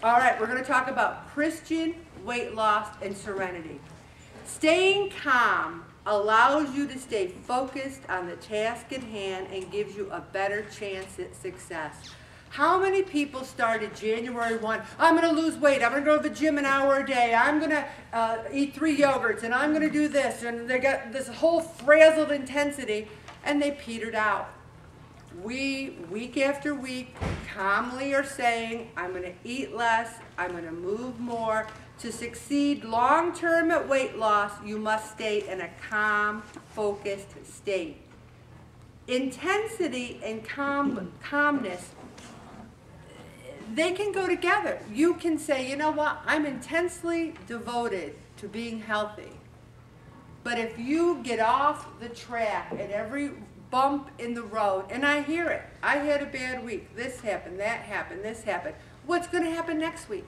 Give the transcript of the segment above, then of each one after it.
All right, we're going to talk about Christian weight loss and serenity. Staying calm allows you to stay focused on the task at hand and gives you a better chance at success. How many people started January 1, I'm going to lose weight, I'm going to go to the gym an hour a day, I'm going to uh, eat three yogurts, and I'm going to do this, and they got this whole frazzled intensity, and they petered out. We, week after week, calmly are saying, I'm going to eat less, I'm going to move more. To succeed long term at weight loss, you must stay in a calm, focused state. Intensity and calm, calmness they can go together. You can say, you know what, I'm intensely devoted to being healthy. But if you get off the track at every bump in the road, and I hear it, I had a bad week, this happened, that happened, this happened, what's going to happen next week?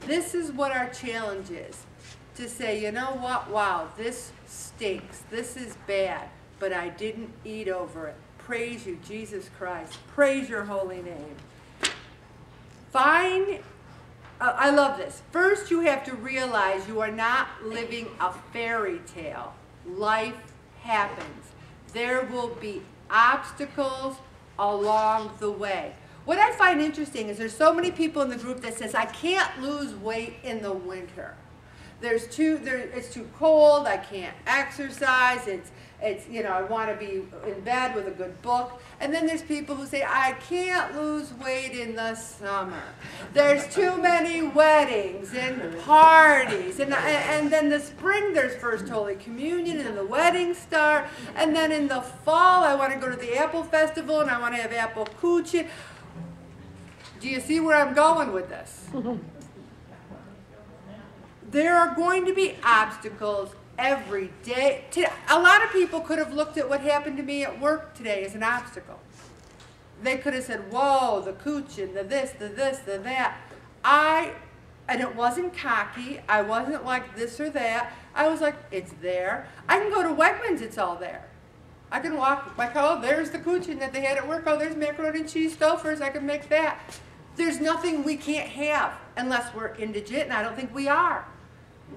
This is what our challenge is to say, you know what, wow, this stinks, this is bad, but I didn't eat over it. Praise you, Jesus Christ. Praise your holy name. Find, uh, I love this. First, you have to realize you are not living a fairy tale. Life happens. There will be obstacles along the way. What I find interesting is there's so many people in the group that says, I can't lose weight in the winter. There's too, there, it's too cold, I can't exercise, it's, it's, you know, I want to be in bed with a good book. And then there's people who say, I can't lose weight in the summer. There's too many weddings and parties. And, and then the spring, there's First Holy Communion and the wedding star. And then in the fall, I want to go to the Apple Festival and I want to have apple coochie. Do you see where I'm going with this? there are going to be obstacles every day. A lot of people could have looked at what happened to me at work today as an obstacle. They could have said, whoa, the cooch and the this, the this, the that. I, and it wasn't cocky. I wasn't like this or that. I was like, it's there. I can go to Wegmans, it's all there. I can walk, like, oh, there's the coochie that they had at work. Oh, there's macaroni and cheese Stouffer's. I can make that. There's nothing we can't have unless we're indigent, and I don't think we are.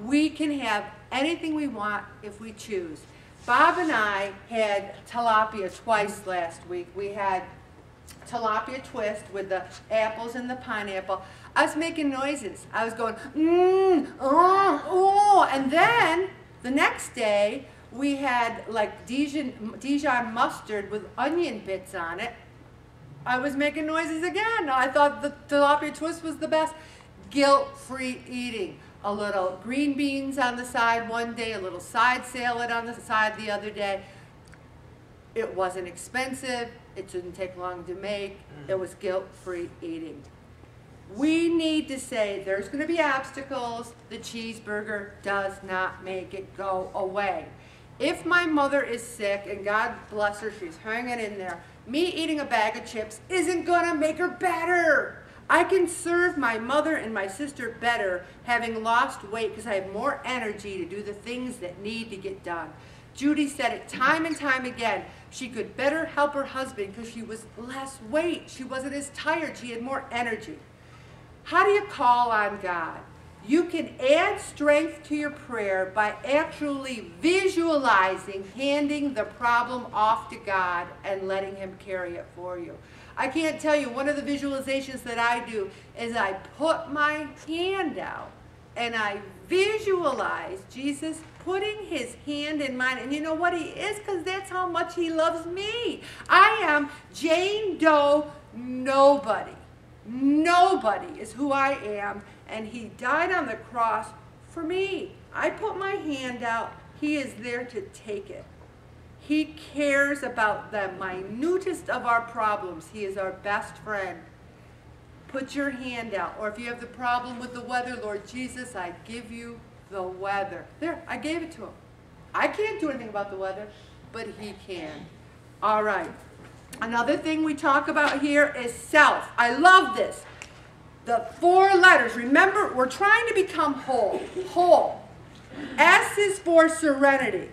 We can have anything we want if we choose. Bob and I had tilapia twice last week. We had tilapia twist with the apples and the pineapple. I was making noises. I was going, mmm, oh, oh. And then the next day, we had like Dijon, Dijon mustard with onion bits on it. I was making noises again. I thought the tilapia twist was the best. Guilt-free eating a little green beans on the side one day, a little side salad on the side the other day. It wasn't expensive. It didn't take long to make. It was guilt-free eating. We need to say there's going to be obstacles. The cheeseburger does not make it go away. If my mother is sick, and God bless her, she's hanging in there, me eating a bag of chips isn't going to make her better. I can serve my mother and my sister better having lost weight because I have more energy to do the things that need to get done. Judy said it time and time again. She could better help her husband because she was less weight. She wasn't as tired. She had more energy. How do you call on God? You can add strength to your prayer by actually visualizing handing the problem off to God and letting Him carry it for you. I can't tell you, one of the visualizations that I do is I put my hand out and I visualize Jesus putting his hand in mine. And you know what he is? Because that's how much he loves me. I am Jane Doe nobody. Nobody is who I am. And he died on the cross for me. I put my hand out. He is there to take it. He cares about the minutest of our problems. He is our best friend. Put your hand out. Or if you have the problem with the weather, Lord Jesus, I give you the weather. There, I gave it to him. I can't do anything about the weather, but he can. All right. Another thing we talk about here is self. I love this. The four letters. Remember, we're trying to become whole. Whole. S is for serenity.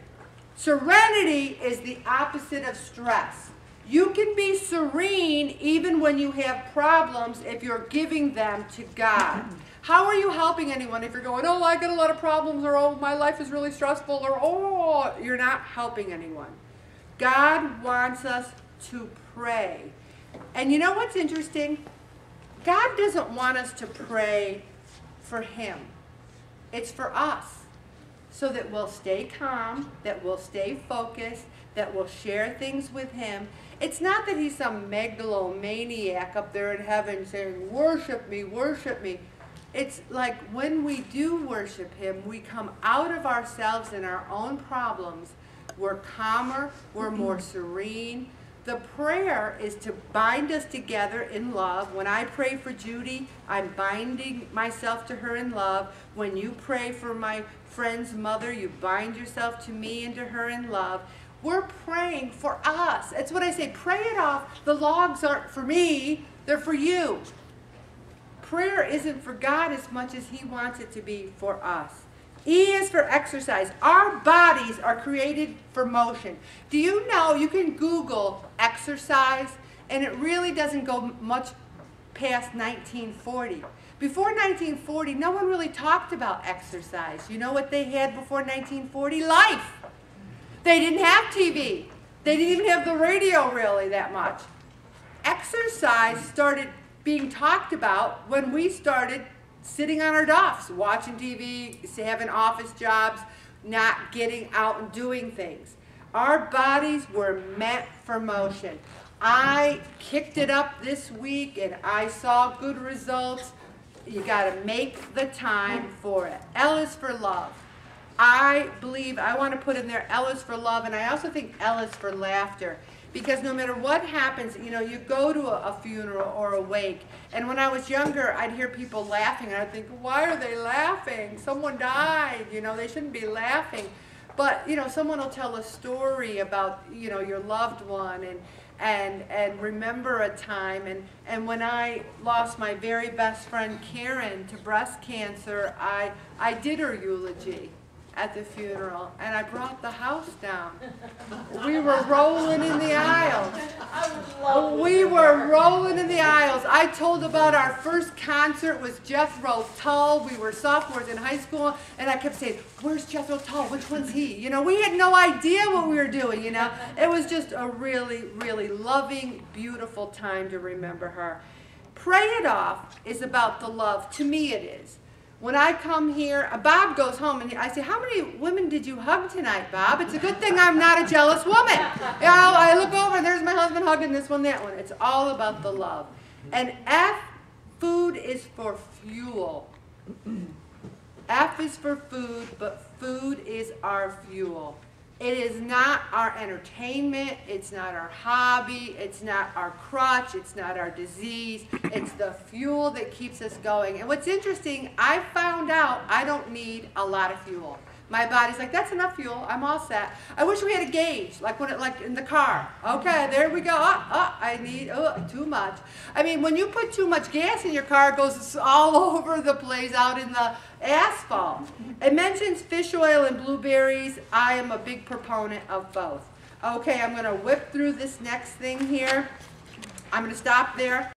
Serenity is the opposite of stress. You can be serene even when you have problems if you're giving them to God. How are you helping anyone if you're going, oh, I got a lot of problems, or oh, my life is really stressful, or oh, you're not helping anyone. God wants us to pray. And you know what's interesting? God doesn't want us to pray for Him, it's for us. So that we'll stay calm, that we'll stay focused, that we'll share things with Him. It's not that He's some megalomaniac up there in heaven saying, Worship me, worship me. It's like when we do worship Him, we come out of ourselves and our own problems. We're calmer, we're more mm-hmm. serene. The prayer is to bind us together in love. When I pray for Judy, I'm binding myself to her in love. When you pray for my friend's mother, you bind yourself to me and to her in love. We're praying for us. That's what I say. Pray it off. The logs aren't for me, they're for you. Prayer isn't for God as much as He wants it to be for us. E is for exercise. Our bodies are created for motion. Do you know you can Google exercise and it really doesn't go much past 1940. Before 1940, no one really talked about exercise. You know what they had before 1940? Life. They didn't have TV. They didn't even have the radio really that much. Exercise started being talked about when we started sitting on our duffs, watching TV, having office jobs, not getting out and doing things. Our bodies were meant for motion. I kicked it up this week and I saw good results. You got to make the time for it. L is for love. I believe, I want to put in there L is for love, and I also think L is for laughter. Because no matter what happens, you know, you go to a, a, funeral or a wake, and when I was younger, I'd hear people laughing, and I'd think, why are they laughing? Someone died, you know, they shouldn't be laughing. But, you know, someone will tell a story about, you know, your loved one, and, and, and remember a time. And, and when I lost my very best friend, Karen, to breast cancer, I, I did her eulogy at the funeral, and I brought the house down. We were rolling in the aisles. We were rolling in the aisles. I told about our first concert was Jethro Tull. We were sophomores in high school, and I kept saying, "Where's Jethro Tull? Which one's he?" You know, we had no idea what we were doing. You know, it was just a really, really loving, beautiful time to remember her. Pray It Off is about the love. To me, it is. When I come here, uh, Bob goes home and I say, how many women did you hug tonight, Bob? It's a good thing I'm not a jealous woman. You know, I look over there's my husband hugging this one, that one. It's all about the love. And F, food is for fuel. F is for food, but food is our fuel. It is not our entertainment, it's not our hobby, it's not our crutch, it's not our disease, it's the fuel that keeps us going. And what's interesting, I found out I don't need a lot of fuel. My body's like, that's enough fuel. I'm all set. I wish we had a gauge, like when it, like in the car. Okay, there we go. Oh, oh, I need oh, too much. I mean, when you put too much gas in your car, it goes all over the place out in the asphalt. It mentions fish oil and blueberries. I am a big proponent of both. Okay, I'm going to whip through this next thing here. I'm going to stop there.